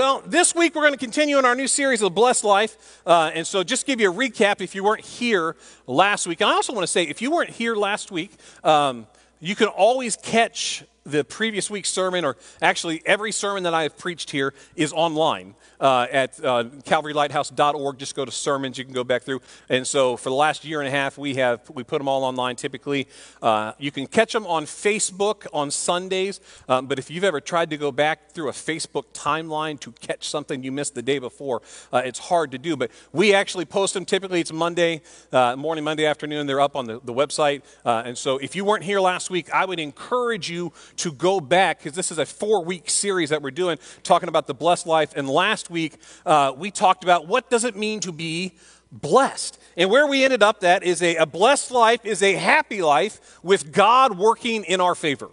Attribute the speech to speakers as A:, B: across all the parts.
A: Well, this week we're going to continue in our new series of Blessed Life. Uh, and so, just give you a recap if you weren't here last week. And I also want to say, if you weren't here last week, um, you can always catch the previous week's sermon, or actually every sermon that I have preached here, is online uh, at uh, calvarylighthouse.org. Just go to sermons, you can go back through. And so for the last year and a half, we have we put them all online typically. Uh, you can catch them on Facebook on Sundays, um, but if you've ever tried to go back through a Facebook timeline to catch something you missed the day before, uh, it's hard to do. But we actually post them typically. It's Monday uh, morning, Monday afternoon. They're up on the, the website. Uh, and so if you weren't here last week, I would encourage you to go back because this is a four week series that we're doing talking about the blessed life. And last week, uh, we talked about what does it mean to be blessed. And where we ended up that is a, a blessed life is a happy life with God working in our favor.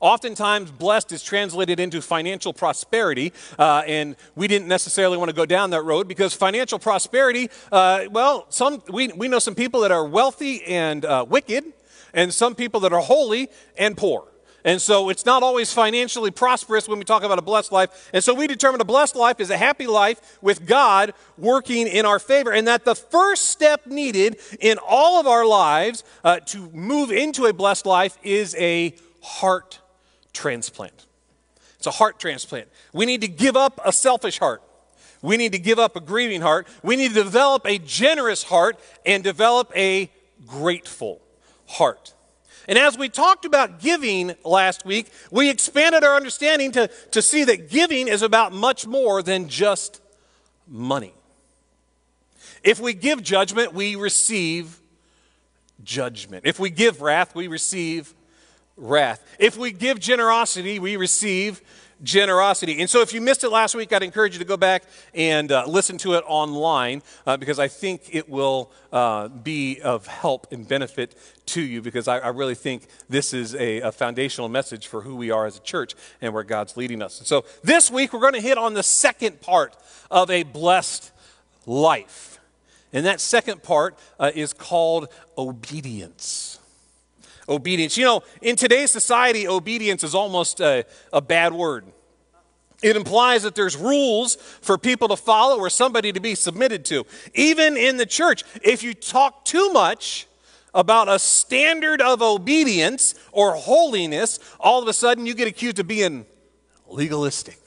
A: Oftentimes, blessed is translated into financial prosperity, uh, and we didn't necessarily want to go down that road because financial prosperity, uh, well, some, we, we know some people that are wealthy and uh, wicked, and some people that are holy and poor. And so it's not always financially prosperous when we talk about a blessed life. And so we determine a blessed life is a happy life with God working in our favor. And that the first step needed in all of our lives uh, to move into a blessed life is a heart transplant. It's a heart transplant. We need to give up a selfish heart. We need to give up a grieving heart. We need to develop a generous heart and develop a grateful heart. And as we talked about giving last week, we expanded our understanding to, to see that giving is about much more than just money. If we give judgment, we receive judgment. If we give wrath, we receive wrath. If we give generosity, we receive generosity. And so, if you missed it last week, I'd encourage you to go back and uh, listen to it online uh, because I think it will uh, be of help and benefit to you because I, I really think this is a, a, foundational message for who we are as a church and where God's leading us. And so, this week, we're going to hit on the second part of a blessed life. And that second part uh, is called obedience obedience. You know, in today's society, obedience is almost a, a bad word. It implies that there's rules for people to follow or somebody to be submitted to. Even in the church, if you talk too much about a standard of obedience or holiness, all of a sudden you get accused of being legalistic,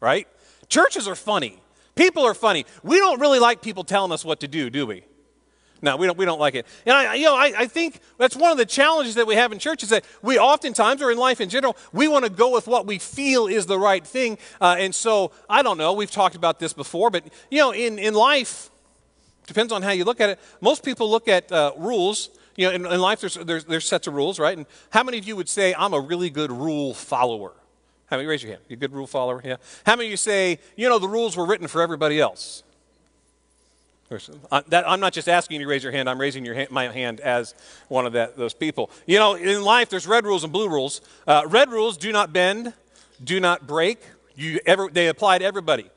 A: right? Churches are funny. People are funny. We don't really like people telling us what to do, do we? No, we don't, we don't like it. And I, you know, I, I think that's one of the challenges that we have in church is that we oftentimes, or in life in general, we want to go with what we feel is the right thing. Uh, and so, I don't know, we've talked about this before, but, you know, in, in life, depends on how you look at it. Most people look at uh, rules. You know, in, in life, there's, there's, there's sets of rules, right? And how many of you would say, I'm a really good rule follower? How many? Raise your hand. You a good rule follower? Yeah. How many of you say, you know, the rules were written for everybody else? I'm not just asking you to raise your hand, I'm raising your hand, my hand as one of that, those people. You know, in life, there's red rules and blue rules. Uh, red rules do not bend, do not break. You ever, they apply to everybody.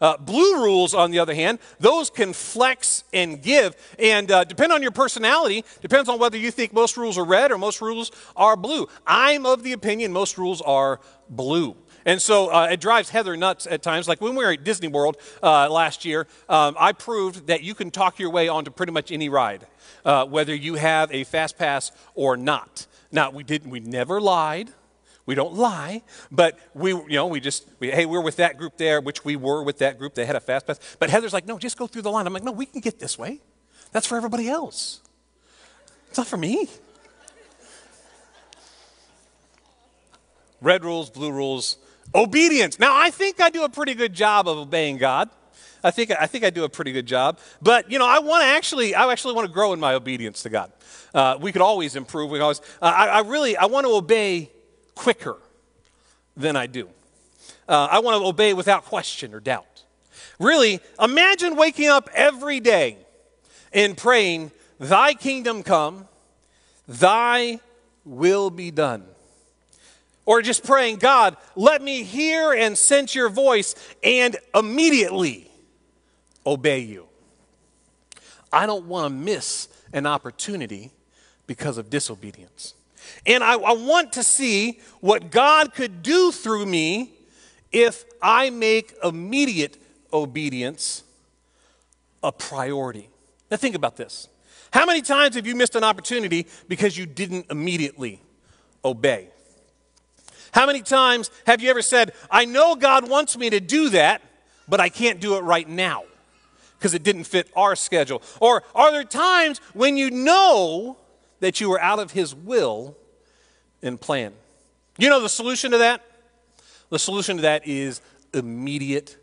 A: Uh, blue rules, on the other hand, those can flex and give. And uh, depend on your personality, depends on whether you think most rules are red or most rules are blue. I'm of the opinion most rules are blue. And so uh, it drives Heather nuts at times. Like when we were at Disney World uh, last year, um, I proved that you can talk your way onto pretty much any ride, uh, whether you have a fast pass or not. Now we didn't. We never lied. We don't lie, but we, you know, we just, we, hey, we're with that group there, which we were with that group. They had a fast pass. But Heather's like, no, just go through the line. I'm like, no, we can get this way. That's for everybody else. It's not for me. Red rules, blue rules, Obedience. Now, I think I do a pretty good job of obeying God. I think, I think I do a pretty good job. But, you know, I want to actually, I actually want to grow in my obedience to God. Uh, we could always improve. We always, uh, I, I, really, I want to obey quicker than I do. Uh, I want to obey without question or doubt. Really, imagine waking up every day and praying, Thy kingdom come, Thy will be done or just praying, God, let me hear and sense your voice and immediately obey you. I don't want to miss an opportunity because of disobedience. And I, I, want to see what God could do through me if I make immediate obedience a priority. Now, think about this. How many times have you missed an opportunity because you didn't immediately obey? How many times have you ever said, I know God wants me to do that, but I can't do it right now because it didn't fit our schedule? Or are there times when you know that you are out of His will and plan? You know the solution to that? The solution to that is immediate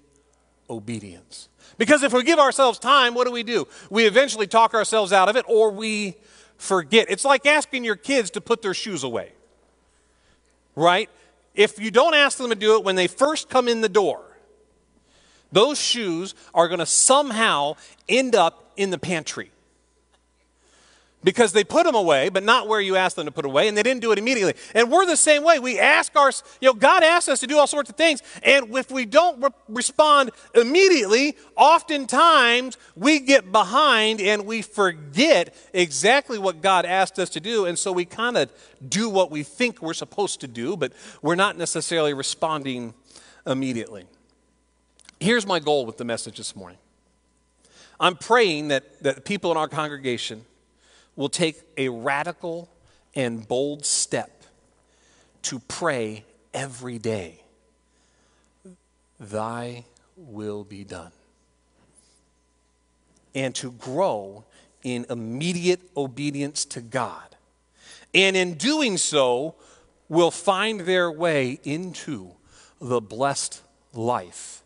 A: obedience. Because if we give ourselves time, what do we do? We eventually talk ourselves out of it or we forget. It's like asking your kids to put their shoes away, right? If you don't ask them to do it when they first come in the door, those shoes are going to somehow end up in the pantry because they put them away, but not where you asked them to put away, and they didn't do it immediately. And we're the same way. We ask our, you know, God asks us to do all sorts of things, and if we don't re- respond immediately, oftentimes we get behind and we forget exactly what God asked us to do, and so we kind of do what we think we're supposed to do, but we're not necessarily responding immediately. Here's my goal with the message this morning. I'm praying that, that people in our congregation will take a radical and bold step to pray every day Thy will be done. And to grow in immediate obedience to God. And in doing so, will find their way into the blessed life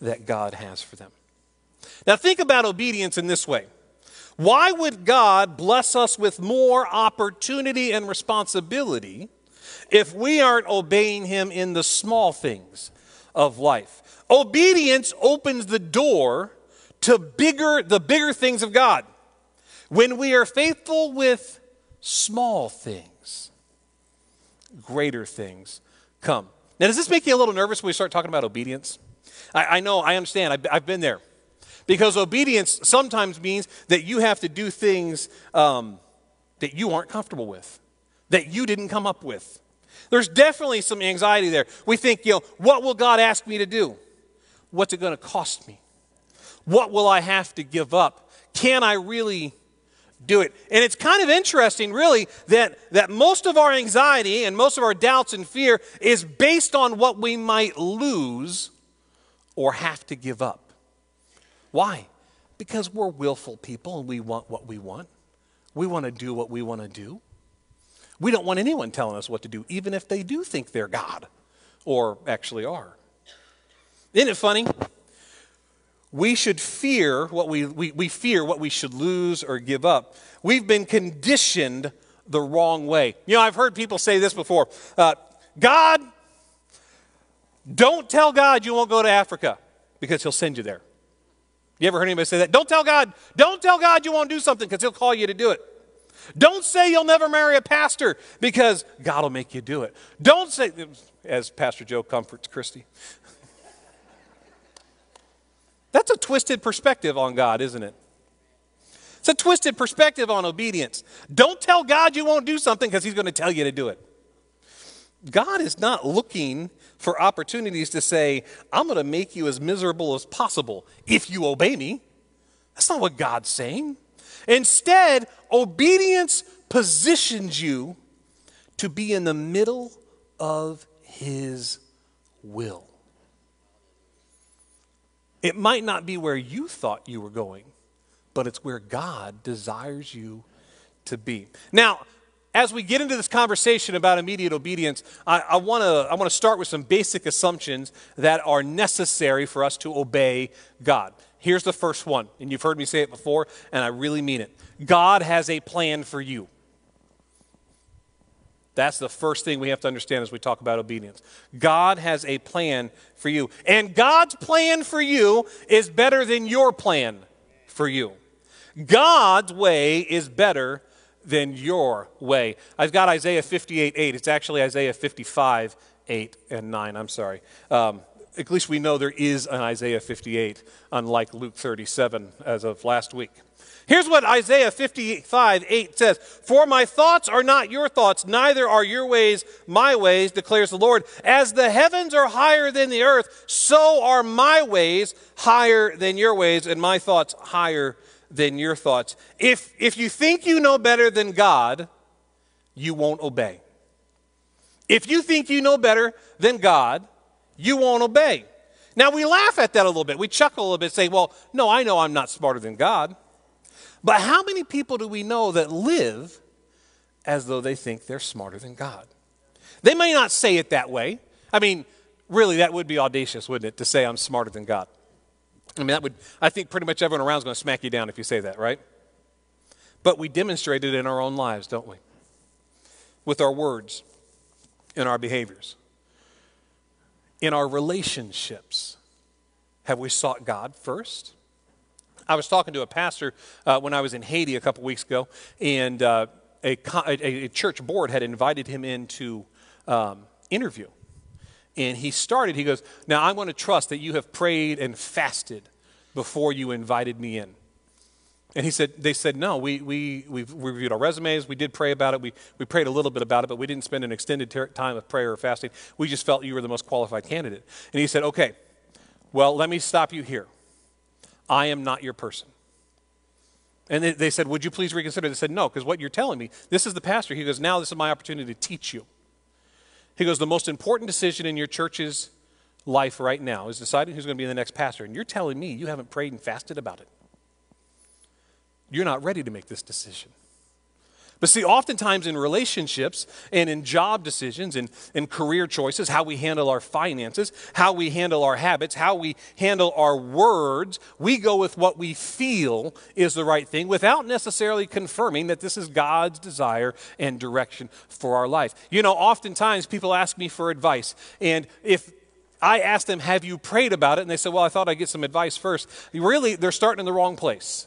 A: that God has for them. Now, think about obedience in this way. Why would God bless us with more opportunity and responsibility if we aren't obeying Him in the small things of life? Obedience opens the door to bigger, the bigger things of God. When we are faithful with small things, greater things come. Now, does this make you a little nervous when we start talking about obedience? I, I know, I understand, I've, I've been there. Because obedience sometimes means that you have to do things um, that you aren't comfortable with, that you didn't come up with. There's definitely some anxiety there. We think, you know, what will God ask me to do? What's it going to cost me? What will I have to give up? Can I really do it? And it's kind of interesting, really, that, that most of our anxiety and most of our doubts and fear is based on what we might lose or have to give up. Why? Because we're willful people and we want what we want. We want to do what we want to do. We don't want anyone telling us what to do, even if they do think they're God or actually are. Isn't it funny? We should fear what we, we, we fear what we should lose or give up. We've been conditioned the wrong way. You know, I've heard people say this before uh, God, don't tell God you won't go to Africa because he'll send you there. You ever heard anybody say that? Don't tell God, don't tell God you won't do something because he'll call you to do it. Don't say you'll never marry a pastor because God will make you do it. Don't say, as Pastor Joe comforts Christy. That's a twisted perspective on God, isn't it? It's a twisted perspective on obedience. Don't tell God you won't do something because he's going to tell you to do it. God is not looking for opportunities to say, I'm going to make you as miserable as possible if you obey me. That's not what God's saying. Instead, obedience positions you to be in the middle of His will. It might not be where you thought you were going, but it's where God desires you to be. Now, as we get into this conversation about immediate obedience, I, I want to I wanna start with some basic assumptions that are necessary for us to obey God. Here's the first one, and you've heard me say it before, and I really mean it God has a plan for you. That's the first thing we have to understand as we talk about obedience. God has a plan for you. And God's plan for you is better than your plan for you. God's way is better than your way. I've got Isaiah 58 8. It's actually Isaiah 55 8 and 9. I'm sorry. Um, at least we know there is an Isaiah 58, unlike Luke 37 as of last week. Here's what Isaiah 55, 8 says For my thoughts are not your thoughts, neither are your ways my ways, declares the Lord. As the heavens are higher than the earth, so are my ways higher than your ways, and my thoughts higher than your thoughts. If, if you think you know better than God, you won't obey. If you think you know better than God, you won't obey. Now, we laugh at that a little bit. We chuckle a little bit, say, well, no, I know I'm not smarter than God. But how many people do we know that live as though they think they're smarter than God? They may not say it that way. I mean, really, that would be audacious, wouldn't it, to say I'm smarter than God? I mean, that would, I think pretty much everyone around is going to smack you down if you say that, right? But we demonstrate it in our own lives, don't we? With our words, in our behaviors, in our relationships. Have we sought God first? I was talking to a pastor uh, when I was in Haiti a couple weeks ago, and uh, a, a, church board had invited him in to um, interview. And he started, he goes, Now I'm going to trust that you have prayed and fasted before you invited me in. And he said, they said, no, we, we, we've reviewed our resumes. We did pray about it. We, we prayed a little bit about it, but we didn't spend an extended ter- time of prayer or fasting. We just felt you were the most qualified candidate. And he said, okay, well, let me stop you here. I am not your person. And they, they said, would you please reconsider? They said, no, because what you're telling me, this is the pastor. He goes, now this is my opportunity to teach you. He goes, the most important decision in your church's life right now is deciding who's going to be the next pastor. And you're telling me you haven't prayed and fasted about it you're not ready to make this decision. But see, oftentimes in relationships and in job decisions and in career choices, how we handle our finances, how we handle our habits, how we handle our words, we go with what we feel is the right thing without necessarily confirming that this is God's desire and direction for our life. You know, oftentimes people ask me for advice, and if I ask them, Have you prayed about it? And they say, Well, I thought I'd get some advice first. Really, they're starting in the wrong place.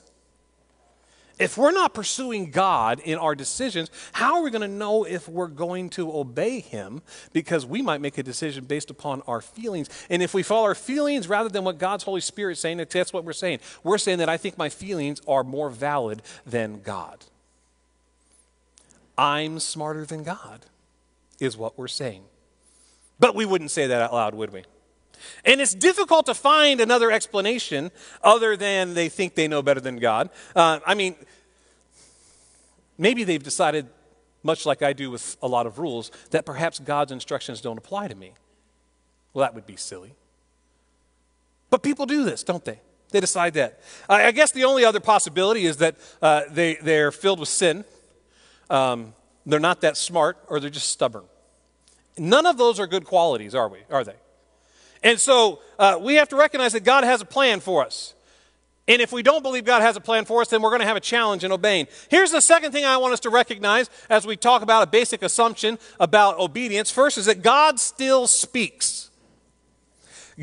A: If we're not pursuing God in our decisions, how are we going to know if we're going to obey Him? Because we might make a decision based upon our feelings. And if we follow our feelings rather than what God's Holy Spirit is saying, that's what we're saying. We're saying that I think my feelings are more valid than God. I'm smarter than God, is what we're saying. But we wouldn't say that out loud, would we? And it's difficult to find another explanation other than they think they know better than God. Uh, I mean, maybe they've decided, much like I do with a lot of rules, that perhaps God's instructions don't apply to me. Well, that would be silly. But people do this, don't they? They decide that. I guess the only other possibility is that uh, they, they're filled with sin. Um, they're not that smart, or they're just stubborn. None of those are good qualities, are we? Are they? And so uh, we have to recognize that God has a plan for us. And if we don't believe God has a plan for us, then we're going to have a challenge in obeying. Here's the second thing I want us to recognize as we talk about a basic assumption about obedience. First is that God still speaks.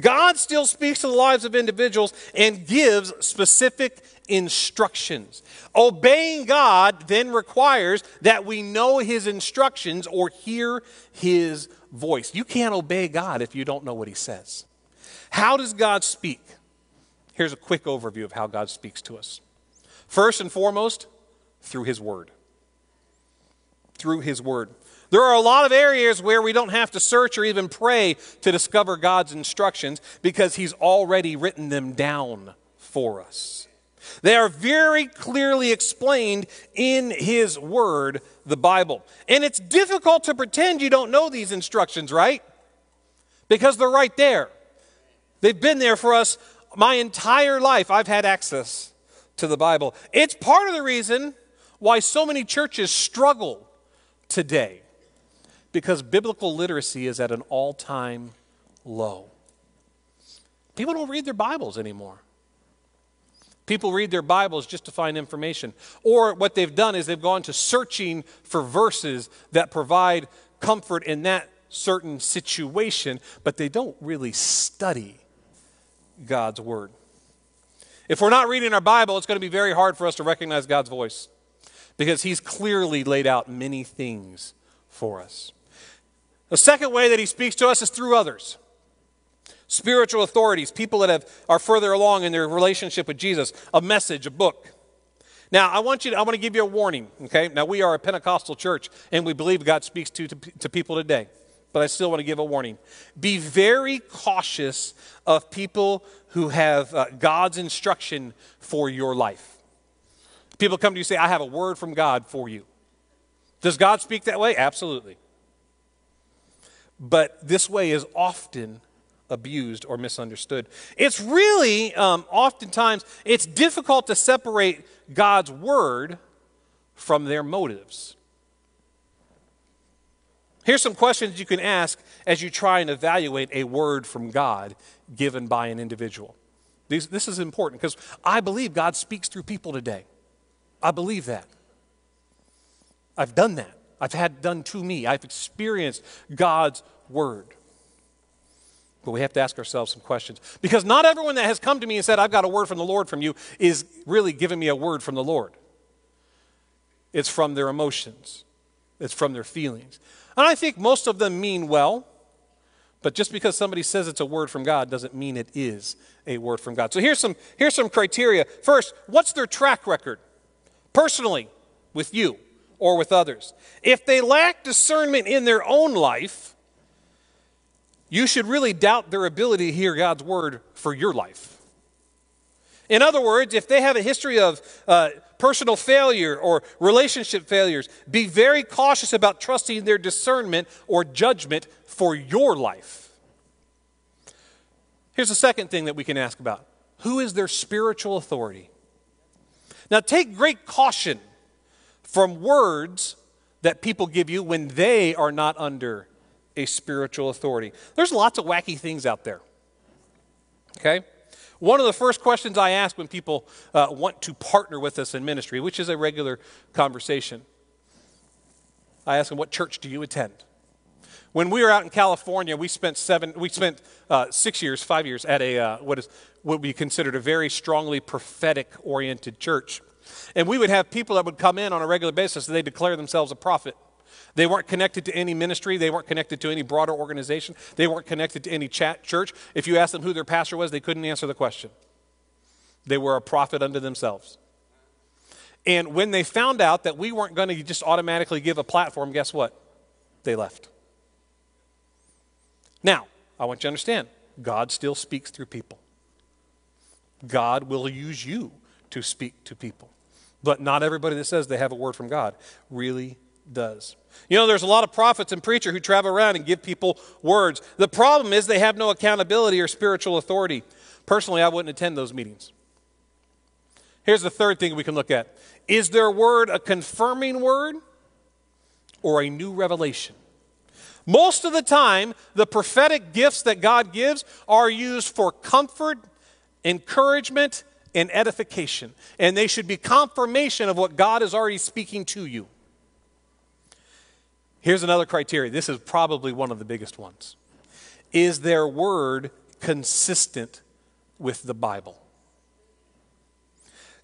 A: God still speaks to the lives of individuals and gives specific instructions. Obeying God then requires that we know His instructions or hear His voice. You can't obey God if you don't know what He says. How does God speak? Here's a quick overview of how God speaks to us. First and foremost, through His Word. Through His Word. There are a lot of areas where we don't have to search or even pray to discover God's instructions because He's already written them down for us. They are very clearly explained in His Word, the Bible. And it's difficult to pretend you don't know these instructions, right? Because they're right there. They've been there for us my entire life. I've had access to the Bible. It's part of the reason why so many churches struggle today because biblical literacy is at an all time low. People don't read their Bibles anymore. People read their Bibles just to find information. Or what they've done is they've gone to searching for verses that provide comfort in that certain situation, but they don't really study God's Word. If we're not reading our Bible, it's going to be very hard for us to recognize God's voice because He's clearly laid out many things for us. The second way that He speaks to us is through others. Spiritual authorities, people that have, are further along in their relationship with Jesus, a message, a book. Now, I want you to, I want to give you a warning, okay? Now, we are a Pentecostal church, and we believe God speaks to, to, to people today, but I still want to give a warning. Be very cautious of people who have uh, God's instruction for your life. People come to you say, I have a word from God for you. Does God speak that way? Absolutely. But this way is often abused or misunderstood. It's really, um, oftentimes, it's difficult to separate God's word from their motives. Here's some questions you can ask as you try and evaluate a word from God given by an individual. These, this is important because I believe God speaks through people today. I believe that. I've done that. I've had done to me. I've experienced God's word. But we have to ask ourselves some questions. Because not everyone that has come to me and said, I've got a word from the Lord from you, is really giving me a word from the Lord. It's from their emotions, it's from their feelings. And I think most of them mean well, but just because somebody says it's a word from God doesn't mean it is a word from God. So here's some, here's some criteria. First, what's their track record? Personally, with you or with others. If they lack discernment in their own life, you should really doubt their ability to hear God's word for your life. In other words, if they have a history of uh, personal failure or relationship failures, be very cautious about trusting their discernment or judgment for your life. Here's the second thing that we can ask about Who is their spiritual authority? Now, take great caution from words that people give you when they are not under a spiritual authority. There's lots of wacky things out there. Okay? One of the first questions I ask when people uh, want to partner with us in ministry, which is a regular conversation, I ask them, What church do you attend? When we were out in California, we spent seven, we spent uh, six years, five years at a uh, what is what we considered a very strongly prophetic oriented church, and we would have people that would come in on a regular basis and they declare themselves a prophet. They weren't connected to any ministry. They weren't connected to any broader organization. They weren't connected to any chat church. If you asked them who their pastor was, they couldn't answer the question. They were a prophet unto themselves. And when they found out that we weren't going to just automatically give a platform, guess what? They left. Now, I want you to understand God still speaks through people. God will use you to speak to people. But not everybody that says they have a word from God really does. You know, there's a lot of prophets and preachers who travel around and give people words. The problem is they have no accountability or spiritual authority. Personally, I wouldn't attend those meetings. Here's the third thing we can look at Is their word a confirming word or a new revelation? Most of the time, the prophetic gifts that God gives are used for comfort, encouragement, and edification. And they should be confirmation of what God is already speaking to you. Here's another criteria. This is probably one of the biggest ones. Is their word consistent with the Bible?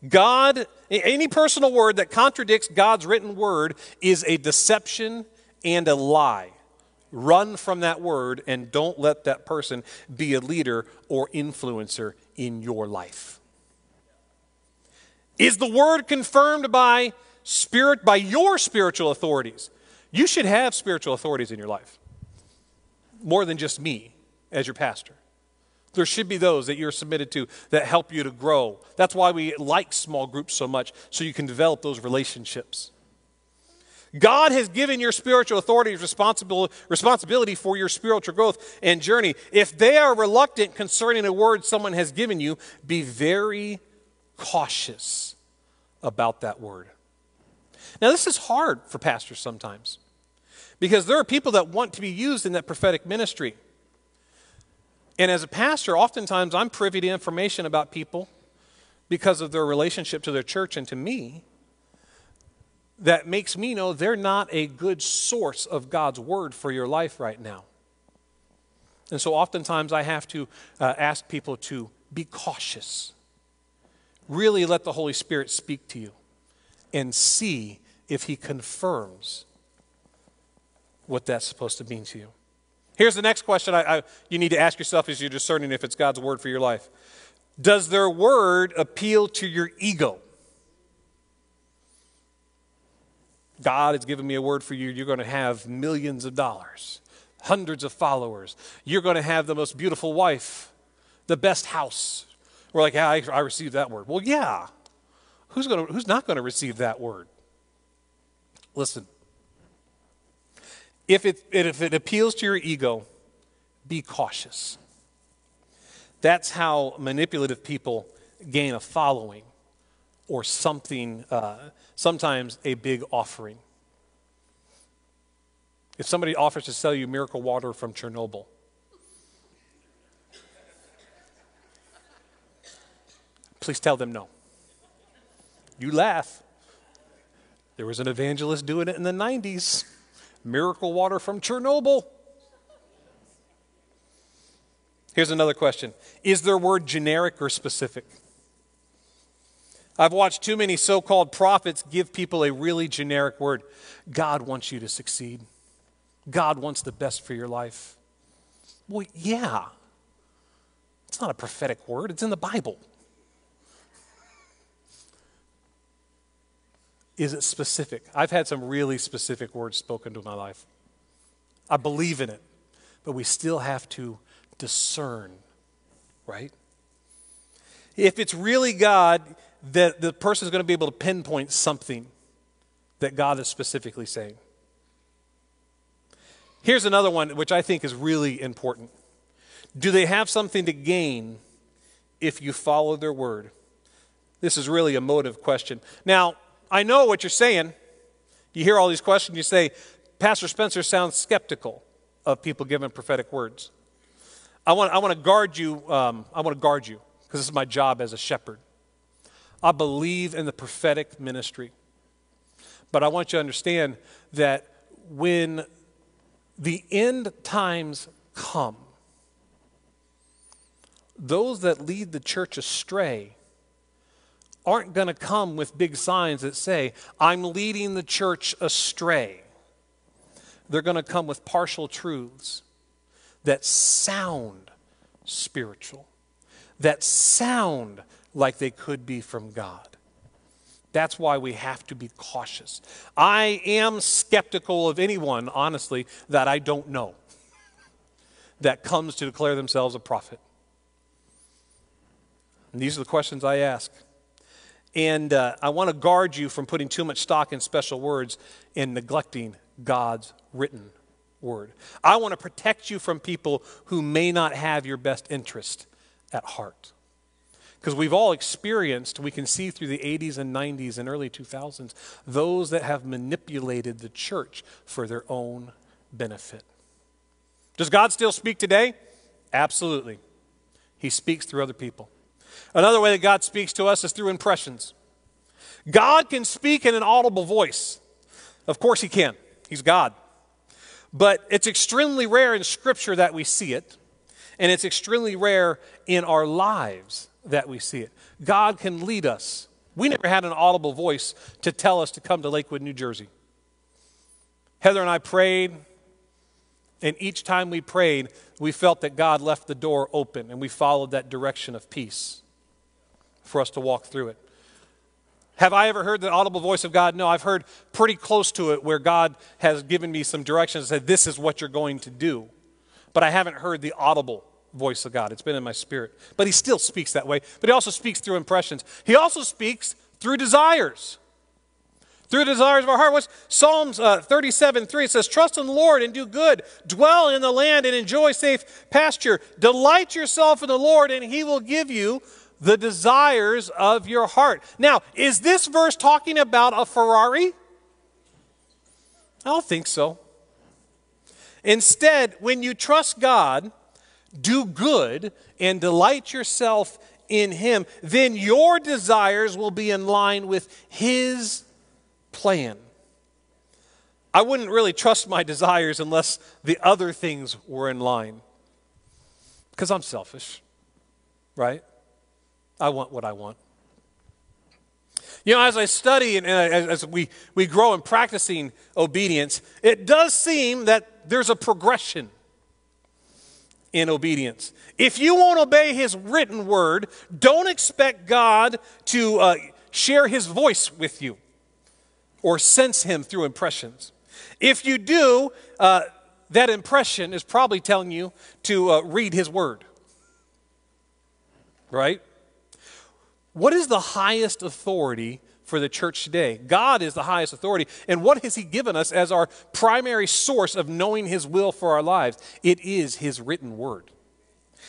A: God, any personal word that contradicts God's written word is a deception and a lie. Run from that word and don't let that person be a leader or influencer in your life. Is the word confirmed by spirit by your spiritual authorities? You should have spiritual authorities in your life, more than just me as your pastor. There should be those that you're submitted to that help you to grow. That's why we like small groups so much, so you can develop those relationships. God has given your spiritual authorities responsibility for your spiritual growth and journey. If they are reluctant concerning a word someone has given you, be very cautious about that word. Now, this is hard for pastors sometimes. Because there are people that want to be used in that prophetic ministry. And as a pastor, oftentimes I'm privy to information about people because of their relationship to their church and to me that makes me know they're not a good source of God's word for your life right now. And so oftentimes I have to uh, ask people to be cautious. Really let the Holy Spirit speak to you and see if He confirms what that's supposed to mean to you. Here's the next question I, I, you need to ask yourself as you're discerning if it's God's word for your life Does their word appeal to your ego? God has given me a word for you. You're going to have millions of dollars, hundreds of followers. You're going to have the most beautiful wife, the best house. We're like, yeah, I, I received that word. Well, yeah. Who's, going to, who's not going to receive that word? Listen. If it, if it appeals to your ego, be cautious. That's how manipulative people gain a following or something, uh, sometimes a big offering. If somebody offers to sell you miracle water from Chernobyl, please tell them no. You laugh. There was an evangelist doing it in the 90s. Miracle water from Chernobyl. Here's another question Is their word generic or specific? I've watched too many so called prophets give people a really generic word. God wants you to succeed. God wants the best for your life. Well, yeah. It's not a prophetic word, it's in the Bible. Is it specific? I've had some really specific words spoken to my life. I believe in it, but we still have to discern, right? If it's really God, that the person is going to be able to pinpoint something that God is specifically saying. Here's another one which I think is really important. Do they have something to gain if you follow their word? This is really a motive question. Now, I know what you're saying. You hear all these questions, you say, Pastor Spencer sounds skeptical of people giving prophetic words. I want, I want to guard you. Um, I want to guard you because this is my job as a shepherd. I believe in the prophetic ministry. But I want you to understand that when the end times come, those that lead the church astray aren't going to come with big signs that say, I'm leading the church astray. They're going to come with partial truths that sound spiritual, that sound like they could be from God. That's why we have to be cautious. I am skeptical of anyone, honestly, that I don't know that comes to declare themselves a prophet. And these are the questions I ask. And uh, I want to guard you from putting too much stock in special words and neglecting God's written word. I want to protect you from people who may not have your best interest at heart. Because we've all experienced, we can see through the 80s and 90s and early 2000s, those that have manipulated the church for their own benefit. Does God still speak today? Absolutely. He speaks through other people. Another way that God speaks to us is through impressions. God can speak in an audible voice. Of course, He can. He's God. But it's extremely rare in Scripture that we see it, and it's extremely rare in our lives that we see it. God can lead us. We never had an audible voice to tell us to come to Lakewood, New Jersey. Heather and I prayed, and each time we prayed, we felt that God left the door open, and we followed that direction of peace for us to walk through it. Have I ever heard the audible voice of God? No, I've heard pretty close to it where God has given me some directions and said, This is what you're going to do. But I haven't heard the audible voice of God. It's been in my spirit. But He still speaks that way. But He also speaks through impressions. He also speaks through desires. Through the desires of our heart. What's Psalms uh, 37 3? It says, Trust in the Lord and do good. Dwell in the land and enjoy safe pasture. Delight yourself in the Lord, and He will give you the desires of your heart. Now, is this verse talking about a Ferrari? I don't think so. Instead, when you trust God, do good, and delight yourself in Him, then your desires will be in line with His plan. I wouldn't really trust my desires unless the other things were in line. Because I'm selfish, right? I want what I want. You know, as I study and as we, we grow in practicing obedience, it does seem that there's a progression in obedience. If you won't obey his written word, don't expect God to uh, share his voice with you or sense him through impressions. If you do, uh, that impression is probably telling you to uh, read his word. Right? What is the highest authority for the church today? God is the highest authority. And what has he given us as our primary source of knowing his will for our lives? It is his written word.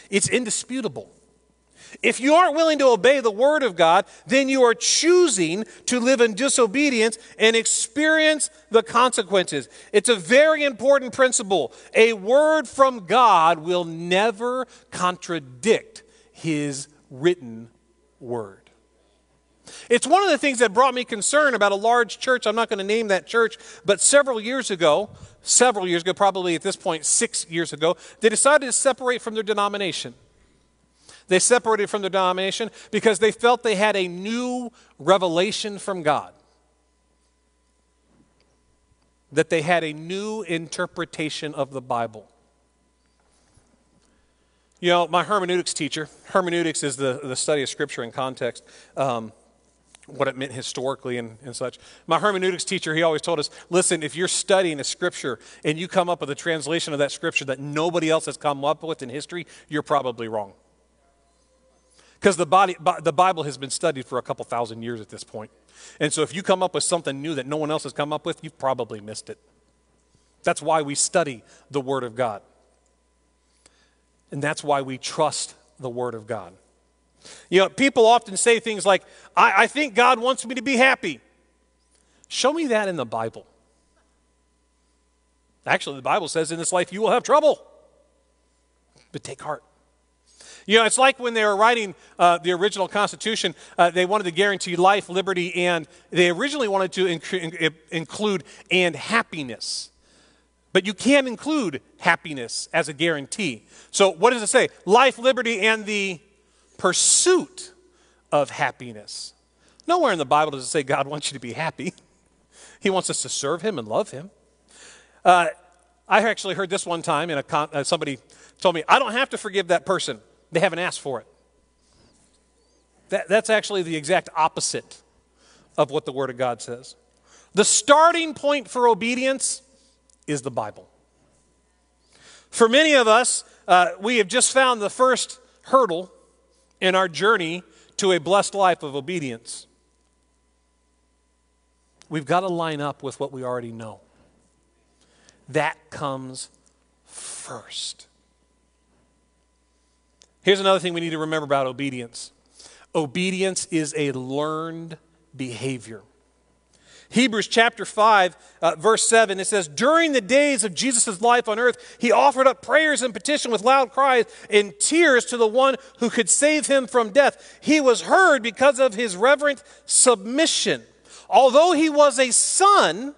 A: It's indisputable. If you aren't willing to obey the word of God, then you are choosing to live in disobedience and experience the consequences. It's a very important principle. A word from God will never contradict his written word. It's one of the things that brought me concern about a large church. I'm not going to name that church, but several years ago, several years ago, probably at this point, six years ago, they decided to separate from their denomination. They separated from their denomination because they felt they had a new revelation from God. That they had a new interpretation of the Bible. You know, my hermeneutics teacher, hermeneutics is the, the study of Scripture in context, um, what it meant historically and, and such. My hermeneutics teacher, he always told us listen, if you're studying a Scripture and you come up with a translation of that Scripture that nobody else has come up with in history, you're probably wrong. Because the, body, the Bible has been studied for a couple thousand years at this point. And so if you come up with something new that no one else has come up with, you've probably missed it. That's why we study the Word of God. And that's why we trust the Word of God. You know, people often say things like, I, I think God wants me to be happy. Show me that in the Bible. Actually, the Bible says in this life you will have trouble. But take heart. You know, it's like when they were writing uh, the original Constitution, uh, they wanted to guarantee life, liberty, and they originally wanted to inc- include and happiness. But you can't include happiness as a guarantee. So, what does it say? Life, liberty, and the pursuit of happiness. Nowhere in the Bible does it say God wants you to be happy. He wants us to serve Him and love Him. Uh, I actually heard this one time, and con- uh, somebody told me, I don't have to forgive that person. They haven't asked for it. That, that's actually the exact opposite of what the Word of God says. The starting point for obedience is the Bible. For many of us, uh, we have just found the first hurdle in our journey to a blessed life of obedience. We've got to line up with what we already know. That comes first. Here's another thing we need to remember about obedience obedience is a learned behavior. Hebrews chapter 5, uh, verse 7, it says, During the days of Jesus' life on earth, he offered up prayers and petition with loud cries and tears to the one who could save him from death. He was heard because of his reverent submission. Although he was a son,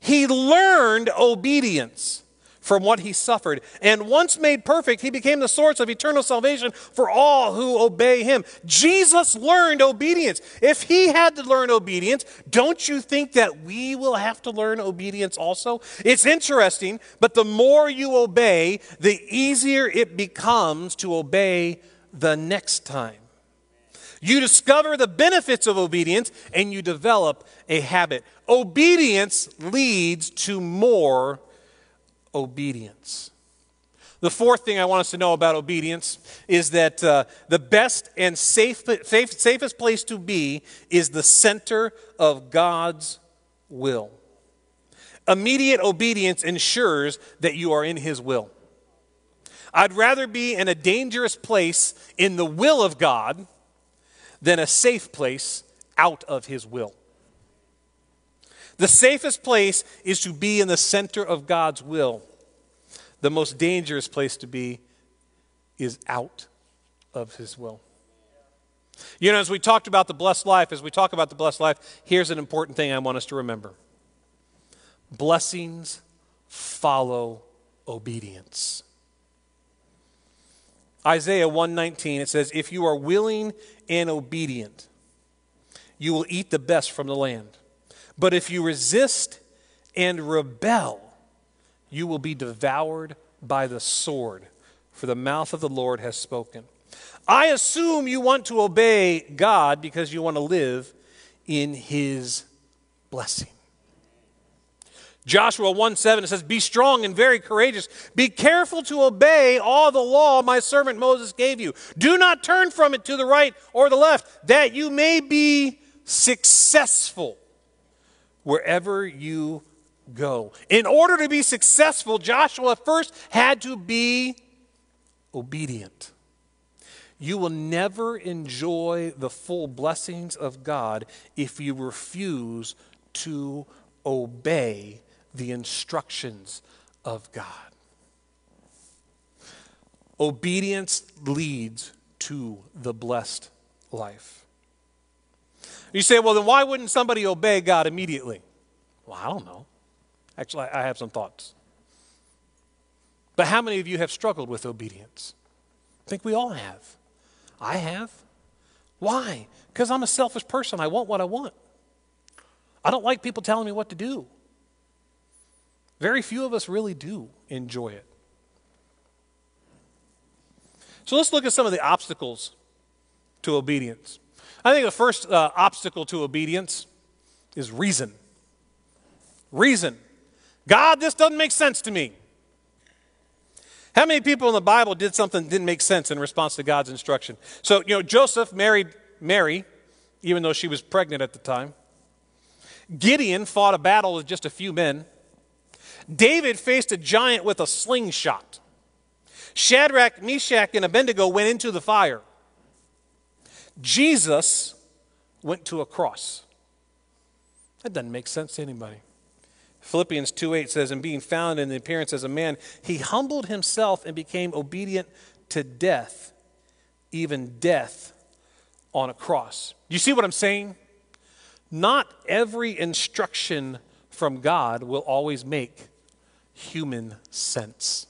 A: he learned obedience from what he suffered. And once made perfect, he became the source of eternal salvation for all who obey him. Jesus learned obedience. If he had to learn obedience, don't you think that we will have to learn obedience also? It's interesting, but the more you obey, the easier it becomes to obey the next time. You discover the benefits of obedience and you develop a habit. Obedience leads to more obedience. The fourth thing I want us to know about obedience is that uh, the best and safe, safe, safest place to be is the center of God's will. Immediate obedience ensures that you are in His will. I'd rather be in a dangerous place in the will of God than a safe place out of His will. The safest place is to be in the center of God's will. The most dangerous place to be is out of His will. You know, as we talked about the blessed life, as we talk about the blessed life, here's an important thing I want us to remember blessings follow obedience. Isaiah 119 it says if you are willing and obedient you will eat the best from the land but if you resist and rebel, you will be devoured by the sword. for the mouth of the Lord has spoken. I assume you want to obey God because you want to live in his blessing. Joshua 1 7, it says, Be strong and very courageous. Be careful to obey all the law my servant Moses gave you. Do not turn from it to the right or the left, that you may be successful wherever you go. In order to be successful, Joshua first had to be obedient. You will never enjoy the full blessings of God if you refuse to obey the instructions of God. Obedience leads to the blessed life. You say, well, then why wouldn't somebody obey God immediately? Well, I don't know. Actually, I have some thoughts. But how many of you have struggled with obedience? I think we all have. I have. Why? Because I'm a selfish person. I want what I want. I don't like people telling me what to do. Very few of us really do enjoy it. So let's look at some of the obstacles to obedience. I think the first uh, obstacle to obedience is reason. Reason. God, this doesn't make sense to me. How many people in the Bible did something that didn't make sense in response to God's instruction? So, you know, Joseph married Mary, even though she was pregnant at the time. Gideon fought a battle with just a few men. David faced a giant with a slingshot. Shadrach, Meshach, and Abednego went into the fire. Jesus went to a cross. That doesn't make sense to anybody. Philippians 2:8 says, And being found in the appearance as a man, he humbled himself and became obedient to death, even death on a cross. You see what I'm saying? Not every instruction from God will always make human sense.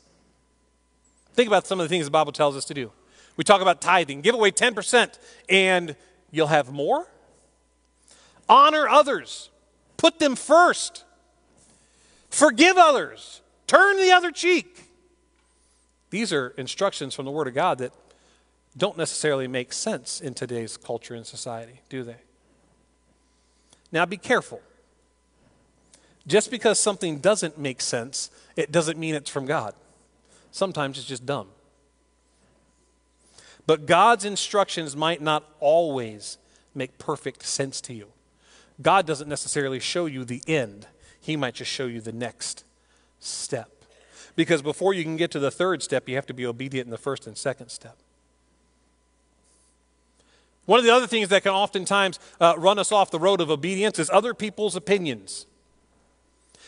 A: Think about some of the things the Bible tells us to do. We talk about tithing, give away 10%, and you'll have more. Honor others, put them first. Forgive others, turn the other cheek. These are instructions from the Word of God that don't necessarily make sense in today's culture and society, do they? Now be careful. Just because something doesn't make sense, it doesn't mean it's from God. Sometimes it's just dumb. But God's instructions might not always make perfect sense to you. God doesn't necessarily show you the end, He might just show you the next step. Because before you can get to the third step, you have to be obedient in the first and second step. One of the other things that can oftentimes uh, run us off the road of obedience is other people's opinions.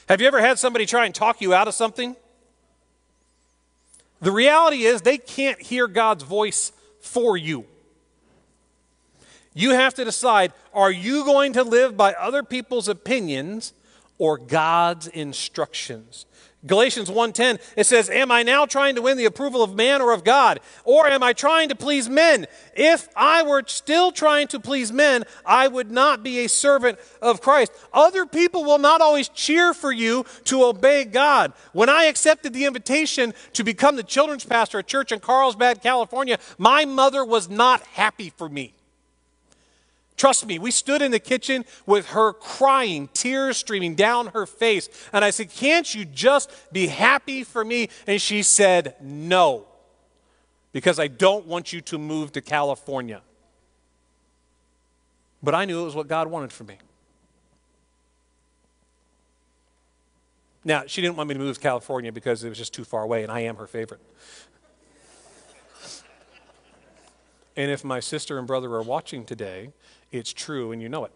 A: Have you ever had somebody try and talk you out of something? The reality is they can't hear God's voice for you. You have to decide are you going to live by other people's opinions or God's instructions? Galatians 1:10 it says, "Am I now trying to win the approval of man or of God, or am I trying to please men? If I were still trying to please men, I would not be a servant of Christ." Other people will not always cheer for you to obey God. When I accepted the invitation to become the children's pastor at church in Carlsbad, California, my mother was not happy for me. Trust me, we stood in the kitchen with her crying, tears streaming down her face. And I said, Can't you just be happy for me? And she said, No, because I don't want you to move to California. But I knew it was what God wanted for me. Now, she didn't want me to move to California because it was just too far away, and I am her favorite. And if my sister and brother are watching today, it's true and you know it.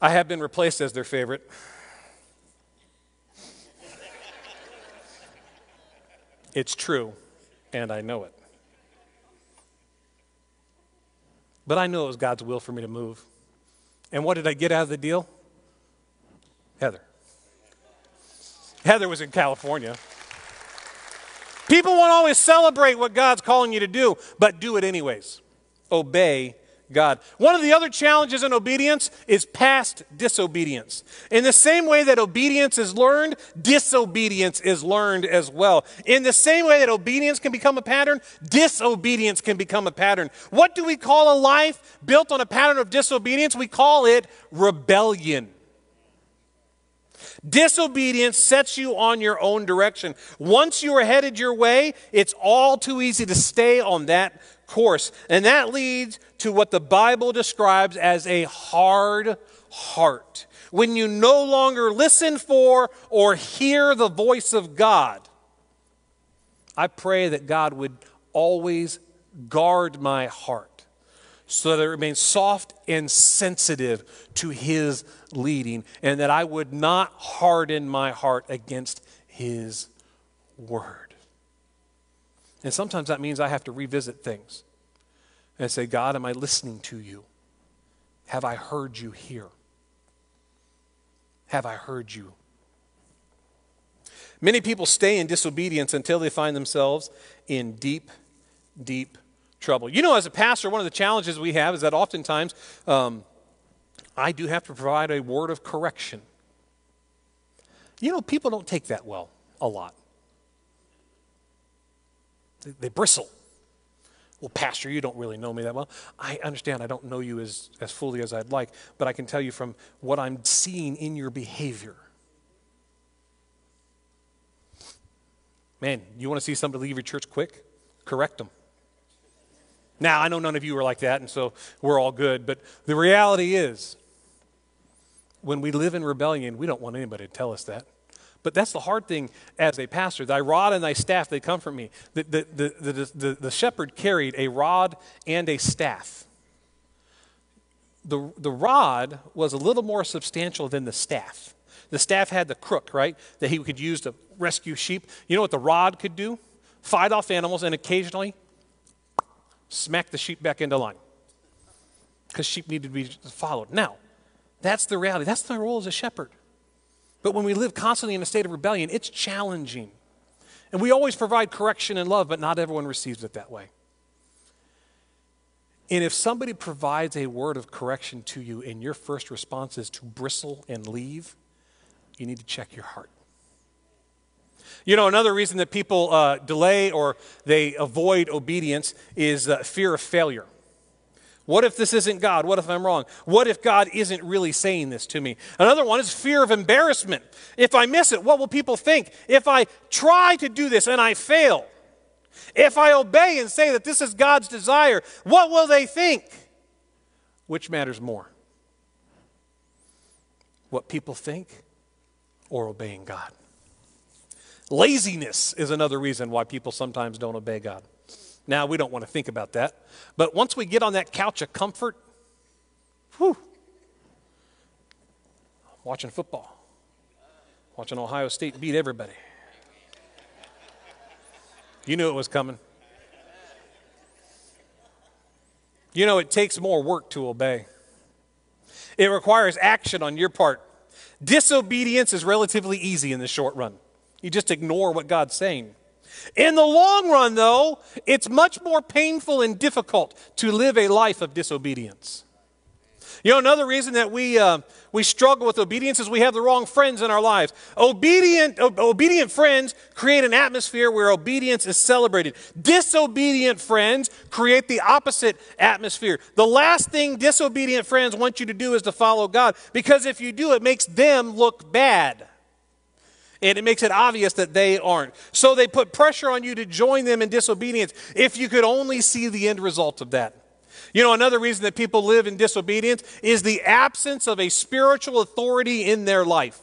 A: I have been replaced as their favorite. It's true, and I know it. But I know it was God's will for me to move. And what did I get out of the deal? Heather. Heather was in California. People won't always celebrate what God's calling you to do, but do it anyways. Obey God. One of the other challenges in obedience is past disobedience. In the same way that obedience is learned, disobedience is learned as well. In the same way that obedience can become a pattern, disobedience can become a pattern. What do we call a life built on a pattern of disobedience? We call it rebellion. Disobedience sets you on your own direction. Once you are headed your way, it's all too easy to stay on that course. And that leads to what the Bible describes as a hard heart. When you no longer listen for or hear the voice of God, I pray that God would always guard my heart so that it remains soft and sensitive to His leading, and that I would not harden my heart against His word. And sometimes that means I have to revisit things and say, God, am I listening to you? Have I heard you here? Have I heard you? Many people stay in disobedience until they find themselves in deep, deep trouble. You know, as a pastor, one of the challenges we have is that oftentimes um, I do have to provide a word of correction. You know, people don't take that well a lot, they, they bristle. Well, Pastor, you don't really know me that well. I understand I don't know you as, as fully as I'd like, but I can tell you from what I'm seeing in your behavior. Man, you want to see somebody leave your church quick? Correct them. Now, I know none of you are like that, and so we're all good, but the reality is, when we live in rebellion, we don't want anybody to tell us that. But that's the hard thing as a pastor. Thy rod and thy staff, they comfort me. The, the, the, the, the, the shepherd carried a rod and a staff. The, the rod was a little more substantial than the staff. The staff had the crook, right, that he could use to rescue sheep. You know what the rod could do? Fight off animals and occasionally smack the sheep back into line because sheep needed to be followed. Now, that's the reality. That's the role as a shepherd. But when we live constantly in a state of rebellion, it's challenging. And we always provide correction and love, but not everyone receives it that way. And if somebody provides a word of correction to you and your first response is to bristle and leave, you need to check your heart. You know, another reason that people uh, delay or they avoid obedience is uh, fear of failure. What if this isn't God? What if I'm wrong? What if God isn't really saying this to me? Another one is fear of embarrassment. If I miss it, what will people think? If I try to do this and I fail, if I obey and say that this is God's desire, what will they think? Which matters more? What people think or obeying God? Laziness is another reason why people sometimes don't obey God. Now, we don't want to think about that. But once we get on that couch of comfort, whew, watching football, watching Ohio State beat everybody. You knew it was coming. You know, it takes more work to obey, it requires action on your part. Disobedience is relatively easy in the short run. You just ignore what God's saying. In the long run, though, it's much more painful and difficult to live a life of disobedience. You know, another reason that we, uh, we struggle with obedience is we have the wrong friends in our lives. Obedient, obedient friends create an atmosphere where obedience is celebrated. Disobedient friends create the opposite atmosphere. The last thing disobedient friends want you to do is to follow God, because if you do, it makes them look bad and it makes it obvious that they aren't. So they put pressure on you to join them in disobedience if you could only see the end result of that. You know, another reason that people live in disobedience is the absence of a spiritual authority in their life.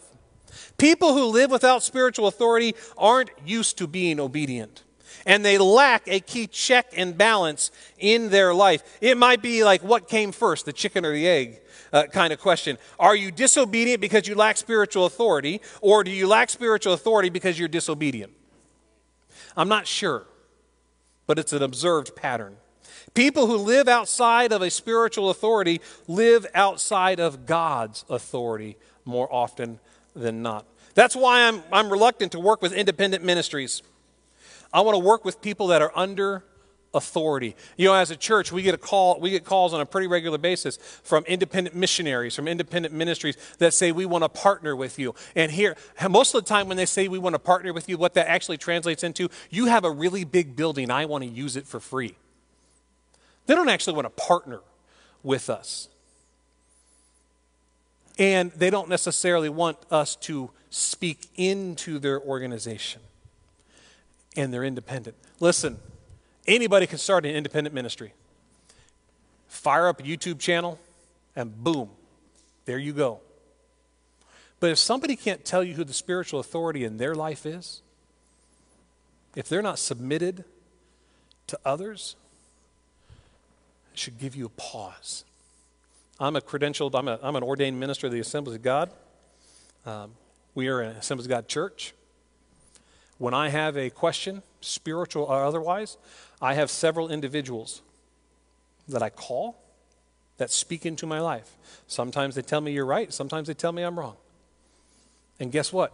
A: People who live without spiritual authority aren't used to being obedient. And they lack a key check and balance in their life. It might be like what came first, the chicken or the egg? Uh, kind of question. Are you disobedient because you lack spiritual authority, or do you lack spiritual authority because you're disobedient? I'm not sure, but it's an observed pattern. People who live outside of a spiritual authority live outside of God's authority more often than not. That's why I'm, I'm reluctant to work with independent ministries. I want to work with people that are under authority. You know, as a church, we get a call, we get calls on a pretty regular basis from independent missionaries, from independent ministries that say we want to partner with you. And here, most of the time when they say we want to partner with you, what that actually translates into, you have a really big building, I want to use it for free. They don't actually want to partner with us. And they don't necessarily want us to speak into their organization. And they're independent. Listen, Anybody can start an independent ministry. Fire up a YouTube channel, and boom, there you go. But if somebody can't tell you who the spiritual authority in their life is, if they're not submitted to others, it should give you a pause. I'm a credentialed, I'm, a, I'm an ordained minister of the Assemblies of God. Um, we are an Assemblies of God church. When I have a question, spiritual or otherwise, I have several individuals that I call that speak into my life. Sometimes they tell me you're right, sometimes they tell me I'm wrong. And guess what?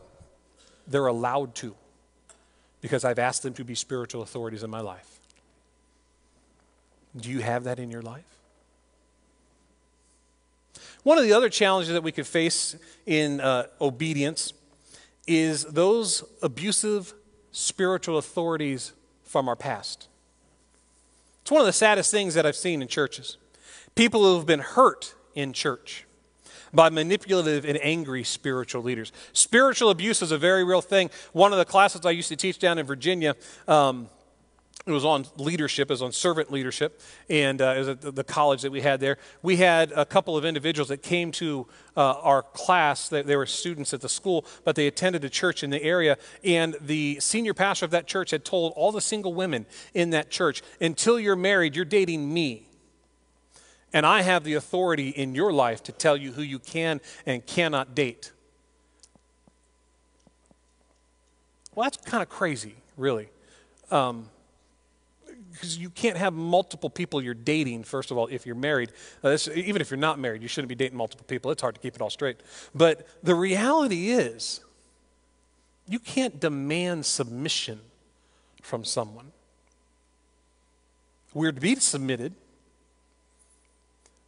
A: They're allowed to because I've asked them to be spiritual authorities in my life. Do you have that in your life? One of the other challenges that we could face in uh, obedience is those abusive spiritual authorities from our past. It's one of the saddest things that I've seen in churches. People who have been hurt in church by manipulative and angry spiritual leaders. Spiritual abuse is a very real thing. One of the classes I used to teach down in Virginia, um, it was on leadership, it was on servant leadership, and uh, at the college that we had there. We had a couple of individuals that came to uh, our class. They, they were students at the school, but they attended a church in the area, and the senior pastor of that church had told all the single women in that church, until you're married, you're dating me. And I have the authority in your life to tell you who you can and cannot date. Well, that's kind of crazy, really. Um, because you can't have multiple people you're dating, first of all, if you're married. Uh, this, even if you're not married, you shouldn't be dating multiple people. It's hard to keep it all straight. But the reality is, you can't demand submission from someone. We're to be submitted.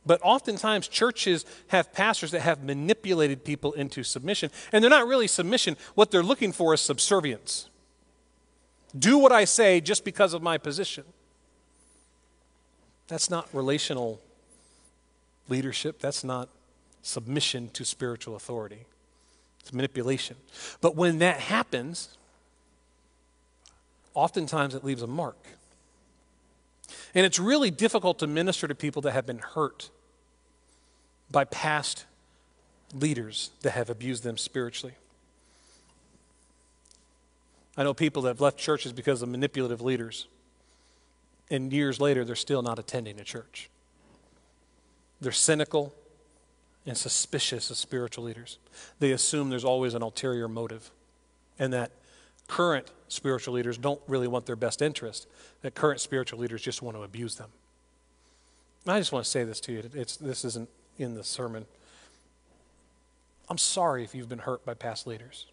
A: But oftentimes, churches have pastors that have manipulated people into submission. And they're not really submission. What they're looking for is subservience. Do what I say just because of my position. That's not relational leadership. That's not submission to spiritual authority. It's manipulation. But when that happens, oftentimes it leaves a mark. And it's really difficult to minister to people that have been hurt by past leaders that have abused them spiritually. I know people that have left churches because of manipulative leaders and years later, they're still not attending a church. They're cynical and suspicious of spiritual leaders. They assume there's always an ulterior motive, and that current spiritual leaders don't really want their best interest, that current spiritual leaders just want to abuse them. And I just want to say this to you. It's, this isn't in the sermon. I'm sorry if you've been hurt by past leaders.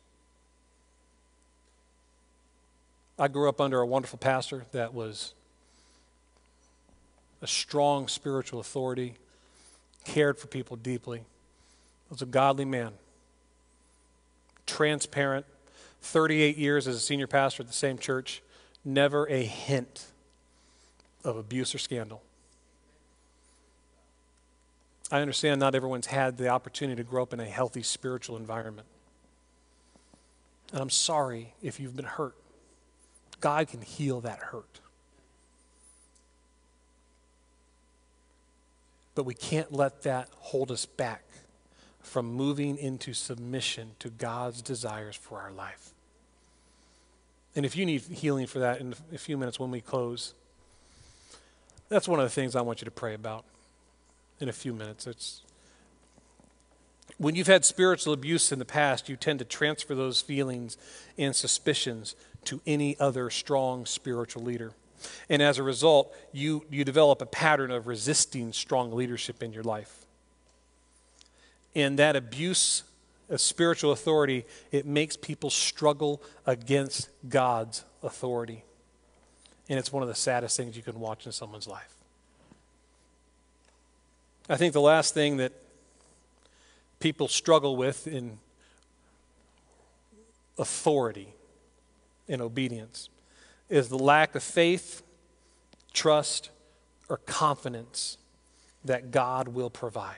A: I grew up under a wonderful pastor that was a strong spiritual authority, cared for people deeply, was a godly man, transparent, 38 years as a senior pastor at the same church, never a hint of abuse or scandal. I understand not everyone's had the opportunity to grow up in a healthy spiritual environment. And I'm sorry if you've been hurt. God can heal that hurt. But we can't let that hold us back from moving into submission to God's desires for our life. And if you need healing for that in a few minutes when we close, that's one of the things I want you to pray about in a few minutes. It's when you've had spiritual abuse in the past, you tend to transfer those feelings and suspicions to any other strong spiritual leader. And as a result, you, you develop a pattern of resisting strong leadership in your life. And that abuse of spiritual authority, it makes people struggle against God's authority. and it's one of the saddest things you can watch in someone's life. I think the last thing that people struggle with in authority and obedience is the lack of faith, trust, or confidence that God will provide.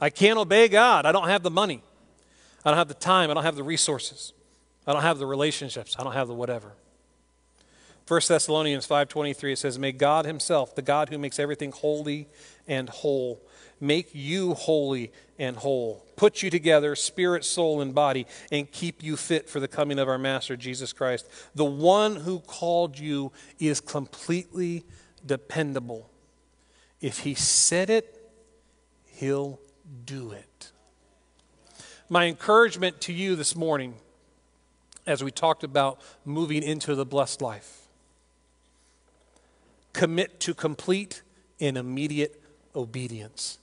A: I can't obey God. I don't have the money. I don't have the time. I don't have the resources. I don't have the relationships. I don't have the whatever. 1 Thessalonians 5:23 it says may God himself the God who makes everything holy and whole make you holy and whole. Put you together spirit soul and body and keep you fit for the coming of our master Jesus Christ. The one who called you is completely dependable. If he said it he'll do it. My encouragement to you this morning as we talked about moving into the blessed life Commit to complete and immediate obedience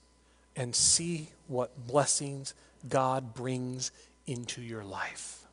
A: and see what blessings God brings into your life.